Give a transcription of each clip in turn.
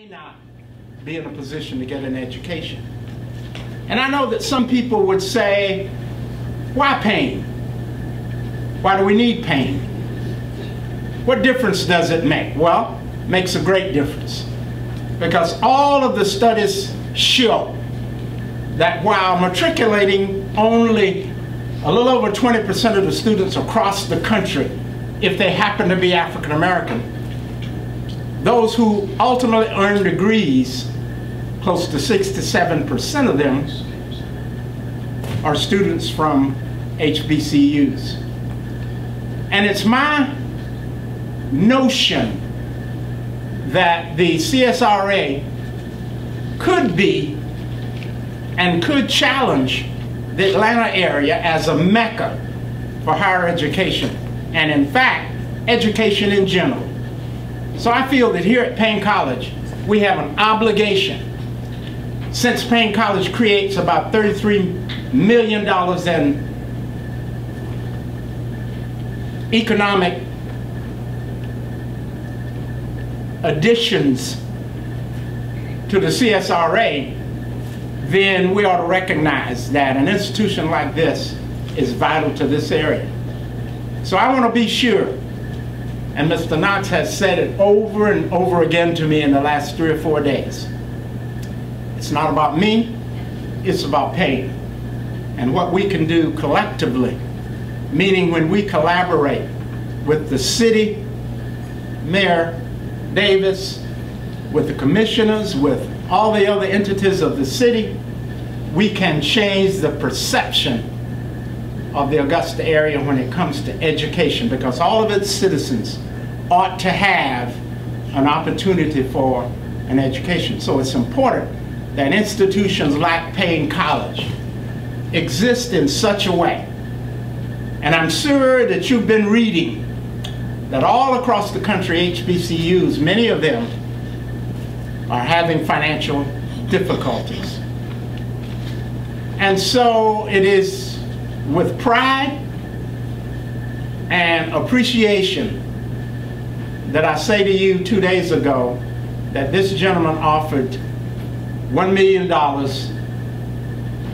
may not be in a position to get an education. And I know that some people would say, why Paine? Why do we need Paine? What difference does it make? Well, it makes a great difference. Because all of the studies show that while matriculating only a little over 20% of the students across the country, if they happen to be African American, those who ultimately earn degrees, close to 6 to 7% of them are students from HBCUs. And it's my notion that the CSRA could be and could challenge the Atlanta area as a mecca for higher education and in fact education in general. So I feel that here at Paine College we have an obligation since Paine College creates about $33 million in economic additions to the CSRA, then we ought to recognize that an institution like this is vital to this area. So I want to be sure, and Mr. Knox has said it over and over again to me in the last three or four days. It's not about me, it's about Paine and what we can do collectively, meaning when we collaborate with the city, Mayor Davis, with the commissioners, with all the other entities of the city, we can change the perception of the Augusta area when it comes to education because all of its citizens ought to have an opportunity for an education. So it's important that institutions like Paine College exist in such a way. And I'm sure that you've been reading that all across the country, HBCUs, many of them are having financial difficulties. And so it is with pride and appreciation that I say to you two days ago that this gentleman offered $1 million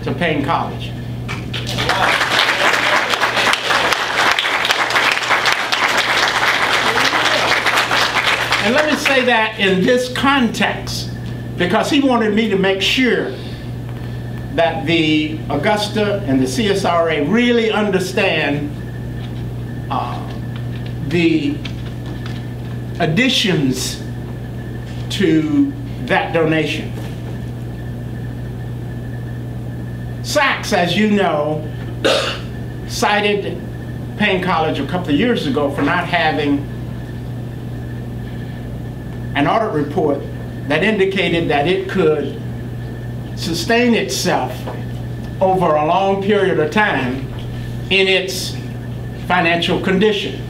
to Paine College. And let me say that in this context, because he wanted me to make sure that the Augusta and the CSRA really understand uh, the additions to that donation. SACS, as you know, cited Paine College a couple of years ago for not having an audit report that indicated that it could sustain itself over a long period of time in its financial condition.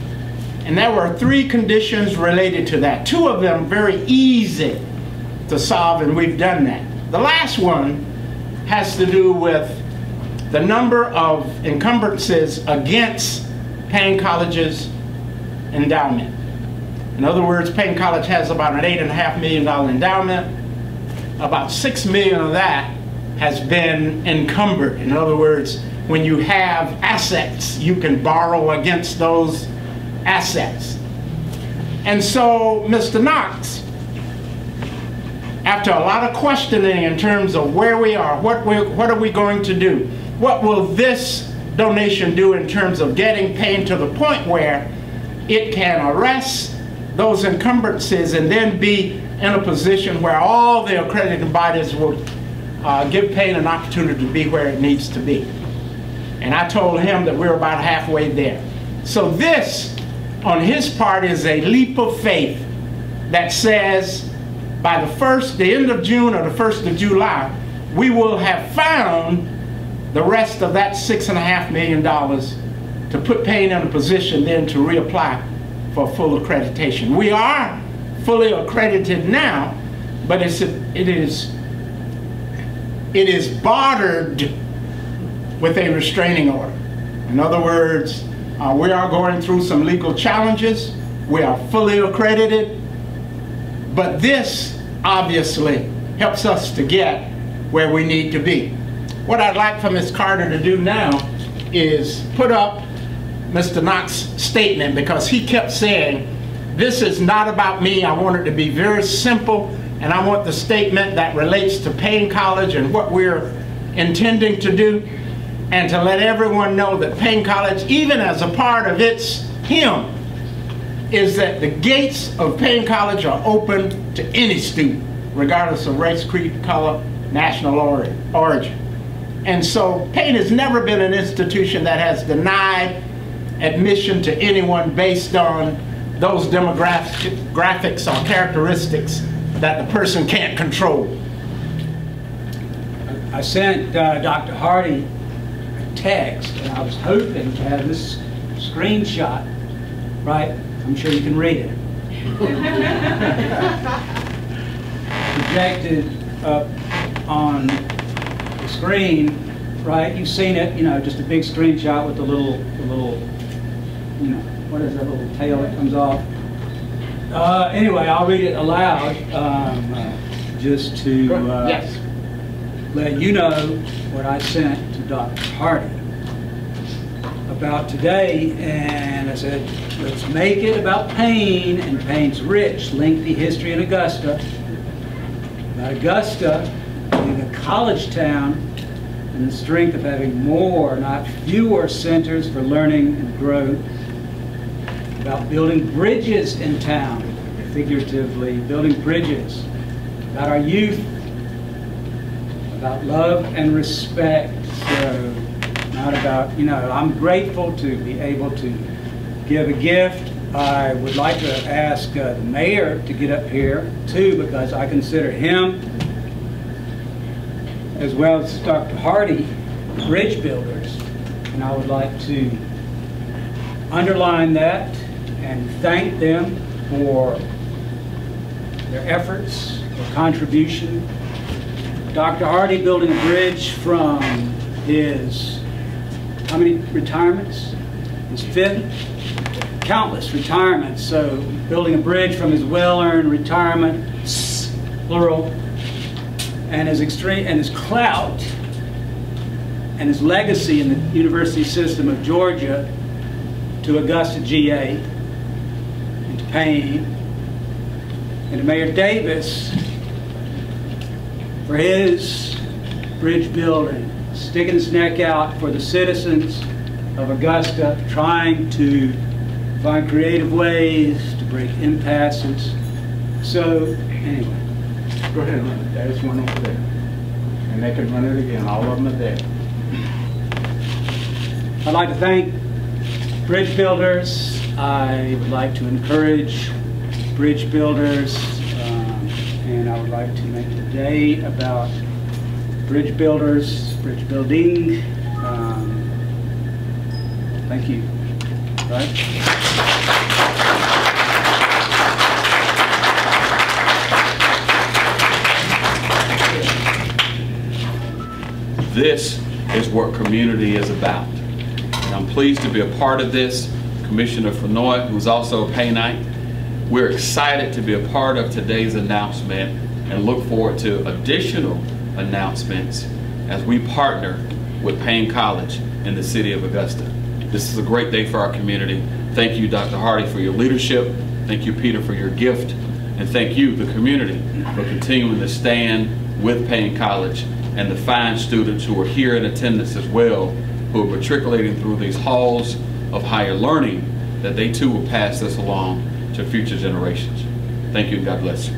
And there were three conditions related to that. Two of them very easy to solve, and we've done that. The last one has to do with the number of encumbrances against Paine College's endowment. In other words, Paine College has about an $8.5 million endowment. About 6 million of that has been encumbered. In other words, when you have assets, you can borrow against those assets. And so, Mr. Knox, after a lot of questioning in terms of where we are, what, we, what are we going to do, what will this donation do in terms of getting Paine to the point where it can arrest those encumbrances and then be in a position where all the accredited bodies will uh, give Paine an opportunity to be where it needs to be. And I told him that we're about halfway there. So this, on his part, is a leap of faith that says by the first, the end of June or the first of July, we will have found the rest of that six and a half million dollars to put Paine in a position then to reapply for full accreditation. We are fully accredited now, but it's a, it is it is bartered with a restraining order. In other words, uh, we are going through some legal challenges. We are fully accredited, but this obviously helps us to get where we need to be. What I'd like for Ms. Carter to do now is put up Mr. Knox's statement because he kept saying, this is not about me. I want it to be very simple and I want the statement that relates to Paine College and what we're intending to do and to let everyone know that Paine College, even as a part of its hymn, is that the gates of Paine College are open to any student, regardless of race, creed, color, national origin. And so Paine has never been an institution that has denied admission to anyone based on those demographics graphics, or characteristics that the person can't control. I sent uh, Dr. Hardee text, and I was hoping to have this screenshot, right? I'm sure you can read it. Projected up on the screen, right? You've seen it, you know, just a big screenshot with the little, the little, you know, what is that little tail that comes off? Uh, anyway, I'll read it aloud um, uh, just to uh, yes. Let you know what I sent to Dr. Hardee about today. And I said, let's make it about Paine and Paine's rich, lengthy history in Augusta. About Augusta being a college town and the strength of having more, not fewer, centers for learning and growth about building bridges in town, figuratively, building bridges, about our youth, about love and respect. So, not about, you know, I'm grateful to be able to give a gift. I would like to ask uh, the mayor to get up here, too, because I consider him, as well as Dr. Hardee, bridge builders. And I would like to underline that and thank them for their efforts, their contribution. Dr. Hardee building a bridge from his, how many retirements? His fifth? Countless retirements. So building a bridge from his well-earned retirement, plural, and his extreme and his clout and his legacy in the university system of Georgia to Augusta GA and to Paine and to Mayor Davis for his bridge building, sticking his neck out for the citizens of Augusta, trying to find creative ways to break impasses. So, anyway. Go ahead and run it. There's one over there. And they can run it again. All of them are there. I'd like to thank bridge builders, I would like to encourage bridge builders, I would like to make today about bridge builders, bridge building. Um, thank you. Right? This is what community is about. And I'm pleased to be a part of this. Commissioner Fennoy, who's also a Paineite. We're excited to be a part of today's announcement and look forward to additional announcements as we partner with Paine College in the city of Augusta. This is a great day for our community. Thank you, Dr. Hardee, for your leadership. Thank you, Peter, for your gift. And thank you, the community, for continuing to stand with Paine College and the fine students who are here in attendance as well, who are matriculating through these halls of higher learning, that they too will pass this along to future generations. Thank you and God bless you.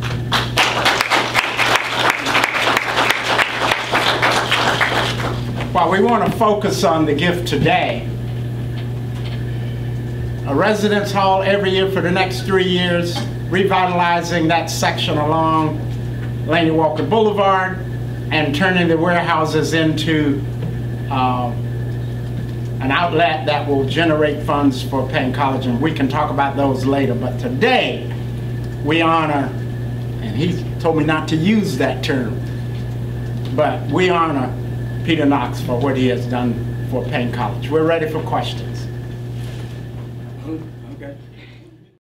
While we want to focus on the gift today, a residence hall every year for the next three years, revitalizing that section along Laney Walker Boulevard and turning the warehouses into uh, an outlet that will generate funds for Paine College, and we can talk about those later. But today, we honor, and he told me not to use that term, but we honor Peter Knox for what he has done for Paine College. We're ready for questions.